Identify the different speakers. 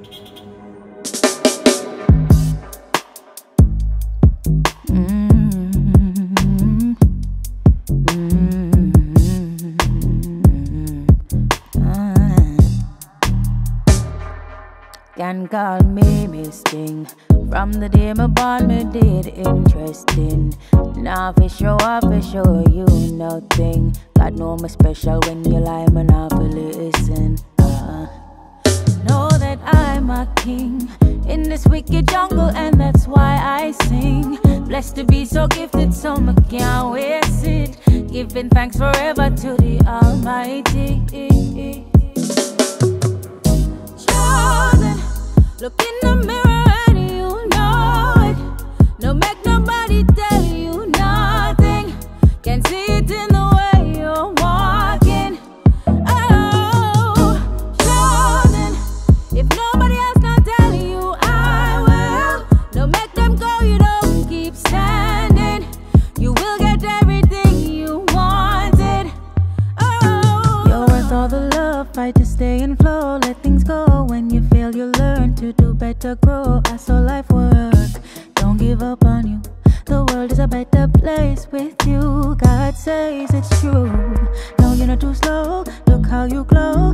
Speaker 1: Can call me Misting. From the day my born, me did interesting. Now for sure, I for sure, you nothing. God know me special when you lie, me not listen. I'm a king in this wicked jungle, and that's why I sing. Blessed to be so gifted, so I can't waste it. Giving thanks forever to the Almighty. Look in the mirror Fight to stay in flow. Let things go. When you fail, you learn to do better. Grow. I saw life work. Don't give up on you. The world is a better place with you. God says it's true. No, you're not too slow. Look how you glow.